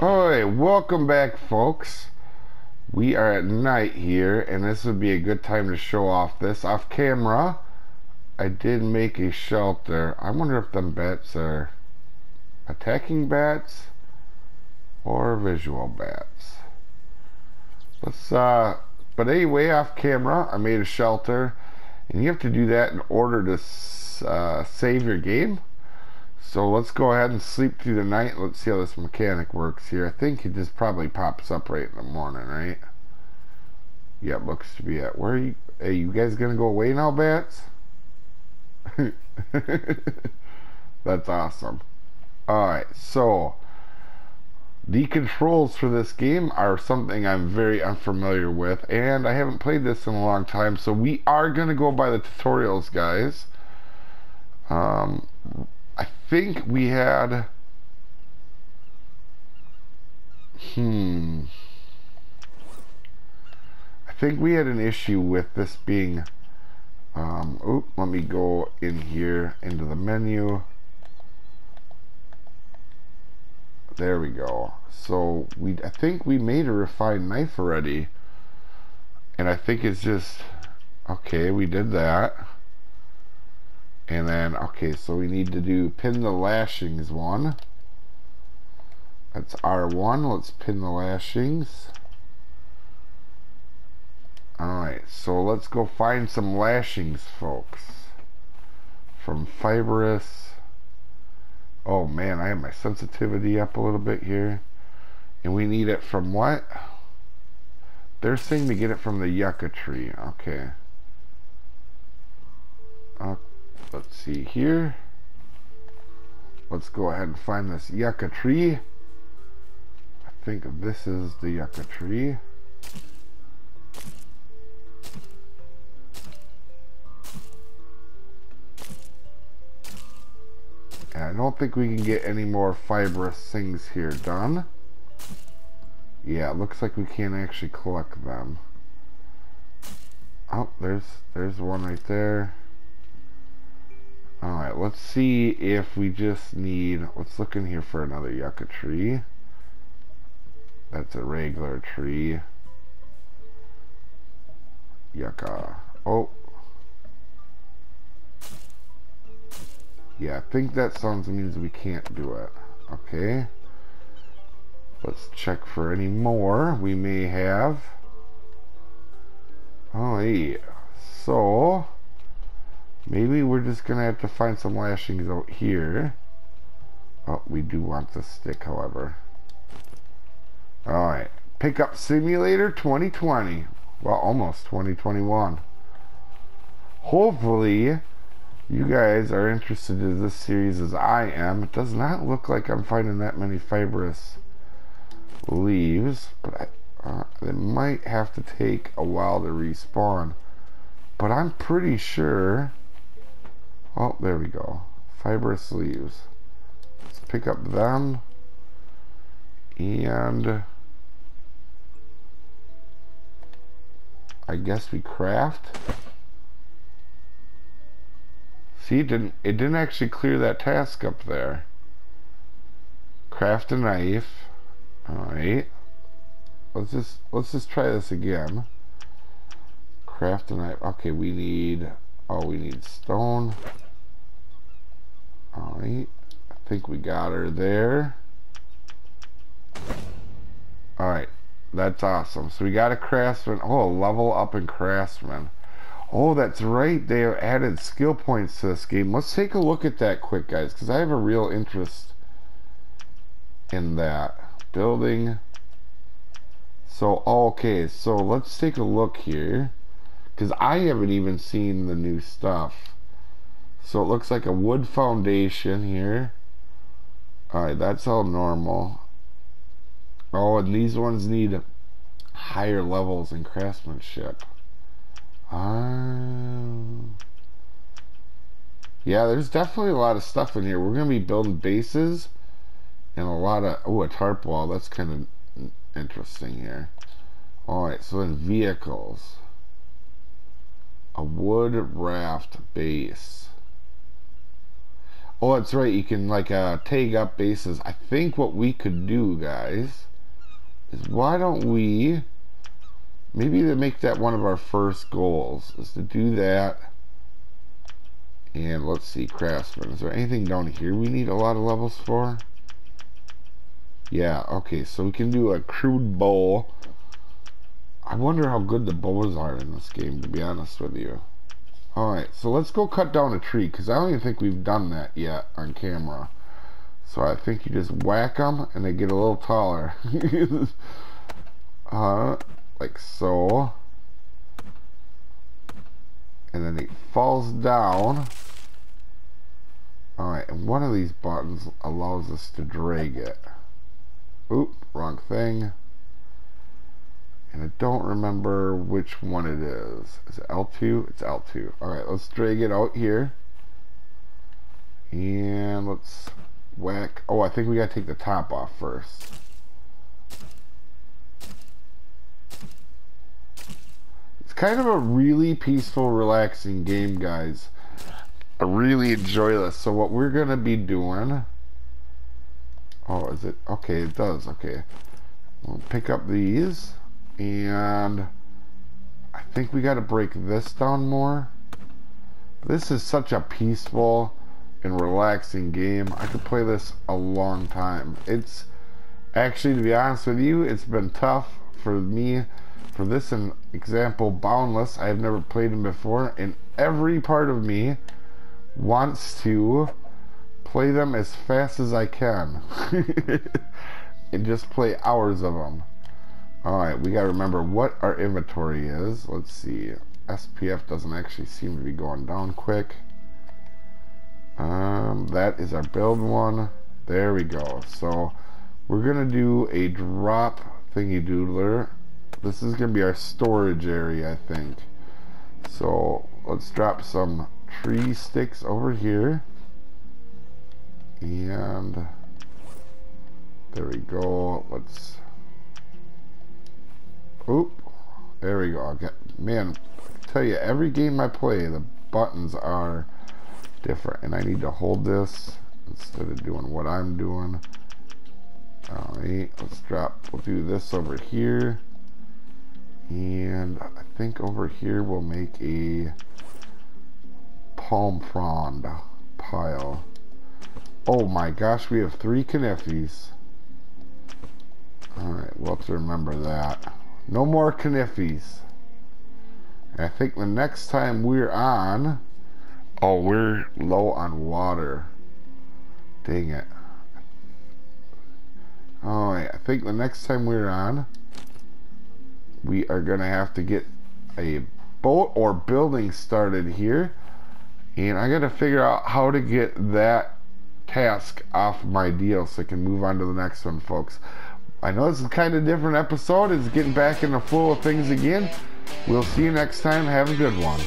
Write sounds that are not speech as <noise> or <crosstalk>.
Alright, welcome back folks. We are at night here and this would be a good time to show off this off camera. I did make a shelter. I wonder if them bats are attacking bats or visual bats. Let's uh but anyway off camera I made a shelter and you have to do that in order to uh, save your game. So let's go ahead and sleep through the night. Let's see how this mechanic works here. I think it just probably pops up right in the morning, right? Yeah, looks to be it. Where are you? Hey, you guys gonna go away now, bats? <laughs> That's awesome. Alright, so the controls for this game are something I'm very unfamiliar with, and I haven't played this in a long time, so we are gonna go by the tutorials, guys. Um, think we had. Hmm. I think we had an issue with this being. Um, oop, let me go in here into the menu. There we go. So we, I think we made a refined knife already, and I think it's just okay. We did that. And then, okay, so we need to do pin the lashings one. That's R1. Let's pin the lashings. Alright, so let's go find some lashings, folks. From fibrous. Oh man, I have my sensitivity up a little bit here. And we need it from what? They're saying to get it from the yucca tree. Okay. Okay let's see here. Let's go ahead and find this yucca tree. I think this is the yucca tree. And I don't think we can get any more fibrous things here done. Yeah it looks like we can't actually collect them. Oh there's there's one right there Alright, let's see if we just need, let's look in here for another yucca tree. That's a regular tree. Yucca. Oh. Yeah, I think that sounds means we can't do it. Okay. Let's check for any more we may have. Oh, yeah. So, Maybe we're just going to have to find some lashings out here. Oh, we do want the stick, however. Alright. Pickup Simulator 2020. Well, almost 2021. Hopefully, you guys are interested in this series as I am. It does not look like I'm finding that many fibrous leaves, but I, uh, might have to take a while to respawn. But I'm pretty sure Oh, there we go. Fibrous leaves. Let's pick up them. And I guess we craft. See, it didn't it didn't actually clear that task up there. Craft a knife. Alright. Let's just let's just try this again. Craft a knife. Okay, we need oh we need stone. Alright. I think we got her there. Alright. That's awesome. So we got a craftsman. Oh, level up in craftsman. Oh, that's right. They have added skill points to this game. Let's take a look at that quick, guys, because I have a real interest in that. Building. So, okay. So, let's take a look here. Because I haven't even seen the new stuff. So it looks like a wood foundation here. Alright, that's all normal. Oh, and these ones need higher levels in craftsmanship. Um, yeah, there's definitely a lot of stuff in here. We're going to be building bases and a lot of... Oh, a tarp wall. That's kind of interesting here. Alright, so in vehicles. A wood raft base. Oh, that's right. You can like uh, tag up bases. I think what we could do, guys, is why don't we maybe to make that one of our first goals is to do that. And let's see, craftsman. Is there anything down here we need a lot of levels for? Yeah, okay, so we can do a crude bow. I wonder how good the bows are in this game, to be honest with you. Alright, so let's go cut down a tree, because I don't even think we've done that yet on camera. So I think you just whack them, and they get a little taller. <laughs> uh, like so. And then it falls down. Alright, and one of these buttons allows us to drag it. Oop, wrong thing. And I don't remember which one it is. Is it L2? It's L2. Alright, let's drag it out here. And let's whack. Oh, I think we gotta take the top off first. It's kind of a really peaceful, relaxing game, guys. I really enjoy this. So what we're gonna be doing. Oh, is it? Okay, it does. Okay. We'll pick up these and I think we got to break this down more. This is such a peaceful and relaxing game. I could play this a long time. It's actually, to be honest with you, it's been tough for me. For this an example, Boundless, I have never played him before, and every part of me wants to play them as fast as I can <laughs> and just play hours of them. Alright, we gotta remember what our inventory is. Let's see. SPF doesn't actually seem to be going down quick. Um, that is our build one. There we go. So, we're gonna do a drop thingy doodler. This is gonna be our storage area, I think. So, let's drop some tree sticks over here. And there we go. Let's Oop. There we go. Man, I tell you, every game I play, the buttons are different. And I need to hold this instead of doing what I'm doing. Alright, let's drop, we'll do this over here. And I think over here we'll make a palm frond pile. Oh my gosh, we have three Kniffys. Alright, we'll have to remember that. No more Kniffys. I think the next time we're on... Oh, we're low on water. Dang it. Oh, Alright, I think the next time we're on, we are going to have to get a boat or building started here. And I got to figure out how to get that task off my deal so I can move on to the next one, folks. I know this is kind of different episode. It's getting back in the flow of things again. We'll see you next time. Have a good one.